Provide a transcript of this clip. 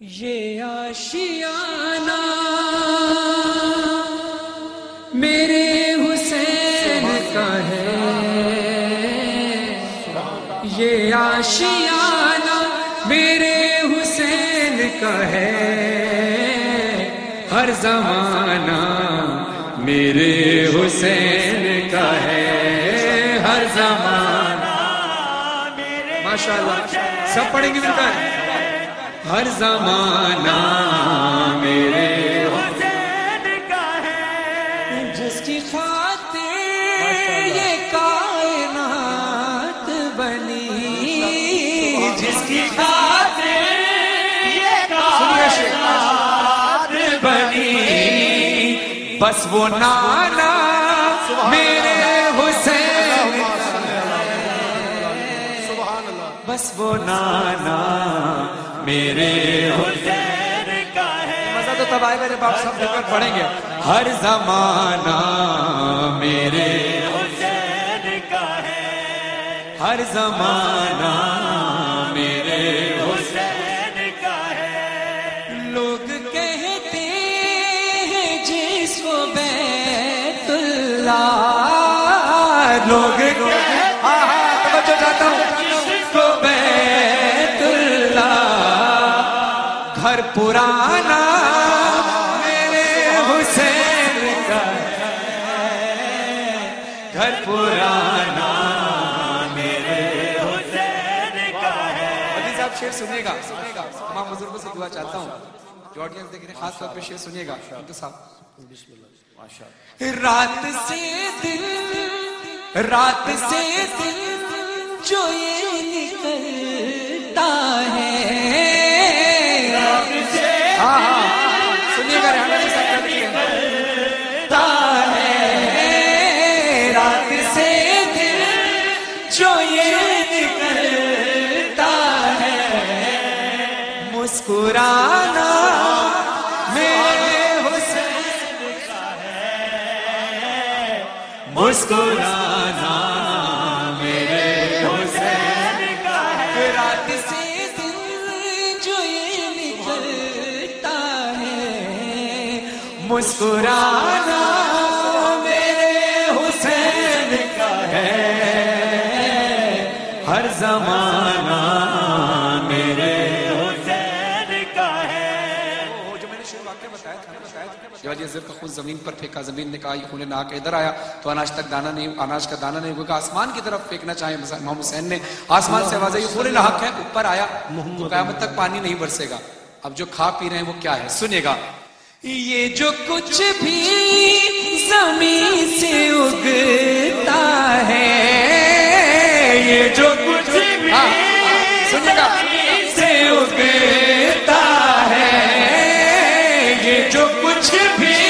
ये आशियाना मेरे हुसैन का है। ये आशियाना मेरे हुसैन का है। हर जमाना मेरे हुसैन का है। हर जमाना माशाल्लाह। सब पढ़ेंगे मिलकर हर जमाना मेरे हुसैन का है। जिसकी खातिर ये कायनात बनी। जिसकी खातिर ये कायनात बनी। बस वो नाना मेरे हुसैन। बस वो नाना मेरे हुसैन का है। मज़ा तो तब आएगा जब आप सब मिलकर पढ़ेंगे। हर जमाना मेरे हुसैन का है। हर जमाना मेरे हुसैन का है। लोग कहते हैं जिसको बैतुल्ला लोग हाँ पुराना मेरे हुसैन का है। घर पुराना मेरे हुसैन का है। अभी साहब शेर सुनिएगा। सुनिएगा तमाम बुज़ुर्गों से दुआ चाहता हूँ। जो ऑडियंस देख रहे खास तौर पे शेर सुनिएगा। तो साहब रात से दिन रात से दिन जो ये निकलता निकलता है। मुस्कुराना मेरे हुसैन का है। मुस्कुराना मेरे हुसैन का है। है। मुस्कुराना मेरे हुसैन का है। हर जमाना मेरे हुसैन का है। वो जो मैंने शेर वाक्य बताया था ना का खुद ज़मीन पर फेंका ज़मीन ने कहा ये खून नाक इधर आया। तो अनाज तक दाना नहीं अनाज का दाना नहीं होगा आसमान की तरफ़ फेंकना चाहे इमाम हुसैन ने। आसमान से आवाज़ आई खून नाक है ऊपर आया तो कयामत तक पानी नहीं बरसेगा। अब जो खा पी रहे हैं वो क्या है? सुनेगा। ये जो कुछ भी ज़मीन से सुनिएगा से उगता है ये जो कुछ भी